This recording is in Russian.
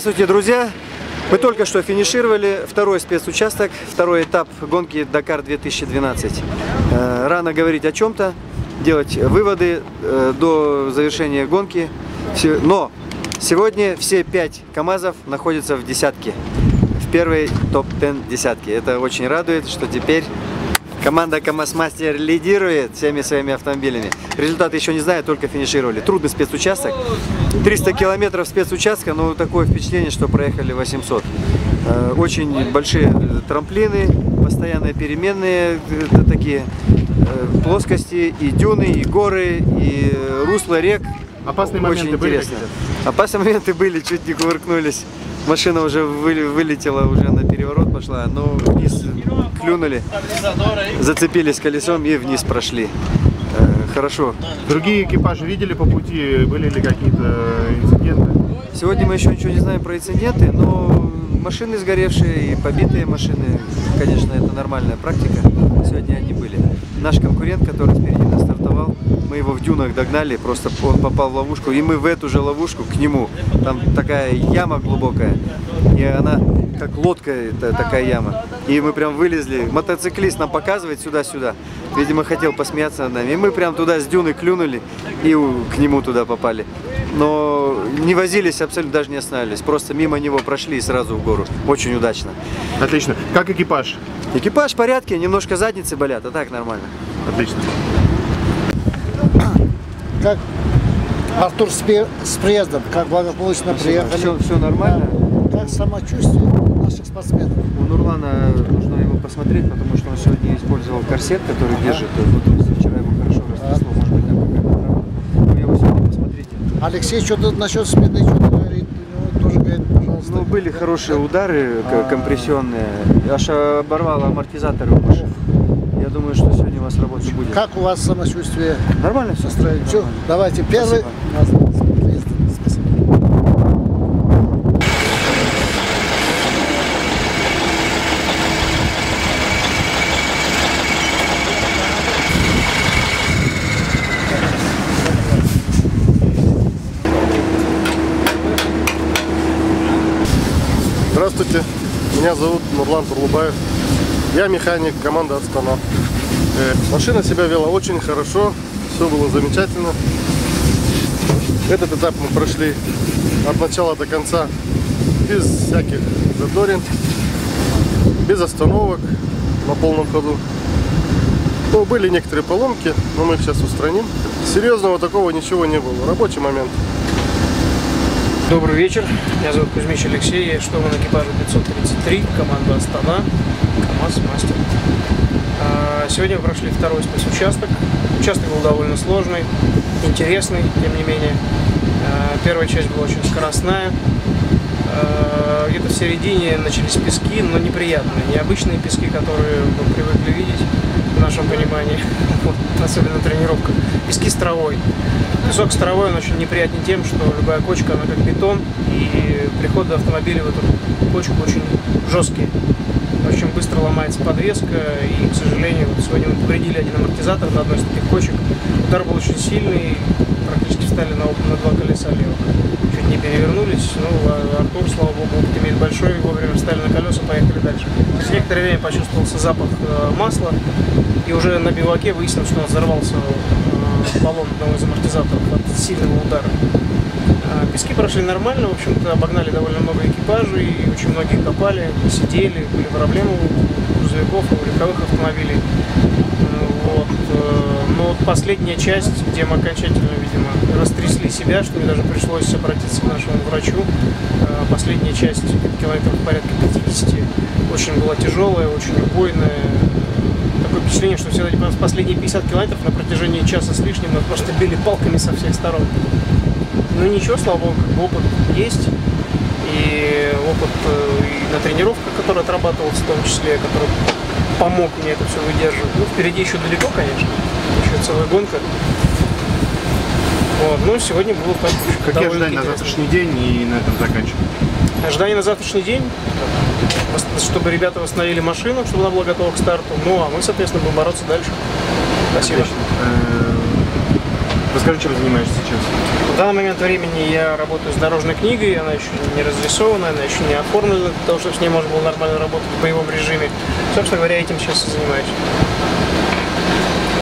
Здравствуйте, друзья! Мы только что финишировали второй спецучасток, второй этап гонки Дакар 2012. Э, Рано говорить о чем-то, делать выводы э, до завершения гонки. Но сегодня все пять КАМАЗов находятся в десятке, в первой топ-10 десятки. Это очень радует, что теперь Команда КамАЗ Мастер лидирует всеми своими автомобилями. Результаты еще не знаю, только финишировали. Трудный спецучасток. 300 километров спецучастка, но такое впечатление, что проехали 800. Э, Очень большие э, трамплины, постоянные переменные э, такие плоскости, и дюны, и горы, и русла рек. Опасные Очень моменты были интересно. Опасные моменты были, чуть не кувыркнулись. Машина уже вы- вылетела, уже на переворот пошла, но вниз клюнули, зацепились колесом и вниз прошли. Э, Хорошо. Другие экипажи видели по пути, были ли какие-то инциденты? Сегодня мы еще ничего не знаем про инциденты, но машины сгоревшие и побитые машины, конечно, это нормальная практика. Сегодня они были. Наш конкурент, который впереди нас стартовал, мы его в дюнах догнали, просто он попал в ловушку, и мы в эту же ловушку к нему. Там такая яма глубокая, и она как лодка, это такая яма. И мы прям вылезли, мотоциклист нам показывает сюда-сюда. Видимо, хотел посмеяться над нами. И мы прям туда с дюны клюнули и к нему туда попали. Но не возились, абсолютно даже не остановились. Просто мимо него прошли и сразу в гору. Очень удачно. Отлично. Как экипаж? Экипаж в порядке, немножко задницы болят, а так нормально. Отлично. Как Артур с, приездом, как благополучно приехали. Все, все нормально. Как самочувствие наших спортсменов. У Нурлана нужно его посмотреть, потому что он сегодня использовал корсет, который держит. Вот если вчера его хорошо растрясло, может быть, там какая-то травма. Вы его сегодня посмотрите. Алексей что-то насчет спины что-то говорит. У него тоже говорит, пожалуйста. Ну, были хорошие удары к- компрессионные. Аж оборвало амортизаторы у машины. Я думаю, что сегодня у вас работы будет. Как у вас самочувствие? Нормально все? Все, давайте первый. Спасибо. С приездом. Спасибо. Здравствуйте, меня зовут Нурлан Турлубаев. Я механик команды Астана. Э, Машина себя вела очень хорошо, все было замечательно. Этот этап мы прошли от начала до конца без всяких задорин, без остановок на полном ходу. Ну, были некоторые поломки, но мы их сейчас устраним. Серьезного такого ничего не было. Рабочий момент. Добрый вечер, меня зовут Кузьмич Алексей, я штурман экипажа 533, команда Астана, КамАЗ Мастер. А, Сегодня мы прошли второй спецучасток. Участок был довольно сложный, интересный, тем не менее. А, Первая часть была очень скоростная. А, Где-то в середине начались пески, но неприятные, необычные пески, которые мы привыкли видеть в нашем понимании, особенно на тренировках. Пески с травой. Песок с травой, он очень неприятен тем, что любая кочка, она как бетон, и приходы автомобиля в эту кочку очень жесткие. Очень быстро ломается подвеска, и, к сожалению, сегодня мы повредили один амортизатор на одной из таких кочек. Удар был очень сильный, практически встали на, на два колеса левых. Чуть не перевернулись, ну, Артур, слава богу, опыт имеет большой, вовремя встали на колеса, поехали дальше. Через некоторое время почувствовался запах э, масла, и уже на биваке выяснилось, что нас взорвался э, баллон одного из амортизаторов от сильного удара. А, Пески прошли нормально, в общем-то, обогнали довольно много экипажей, и очень многие копали, сидели, были проблемы у грузовиков, у легковых автомобилей. Э, Но вот последняя часть, где мы окончательно, видимо, растрясли себя, что мне даже пришлось обратиться к нашему врачу. Э, Последняя часть, километров порядка 50, очень была тяжелая, очень убойная. Такое впечатление, что все последние 50 километров на протяжении часа с лишним нас просто били палками со всех сторон. Ну ничего, слава богу, как бы опыт есть. И опыт э, и на тренировках, который отрабатывался в том числе, который помог мне это все выдерживать. Ну, впереди еще далеко, конечно. Еще целая гонка. Вот, но сегодня было так Какие ожидания на завтрашний день и на этом заканчиваем? Ожидания на завтрашний день, чтобы ребята восстановили машину, чтобы она была готова к старту. Ну, а мы, соответственно, будем бороться дальше. Спасибо. Э, Расскажи, чем занимаешься сейчас? Данный момент времени я работаю с дорожной книгой, она еще не разрисована, она еще не оформлена для того, чтобы с ней можно было нормально работать в боевом режиме. Собственно говоря, этим сейчас и занимаюсь.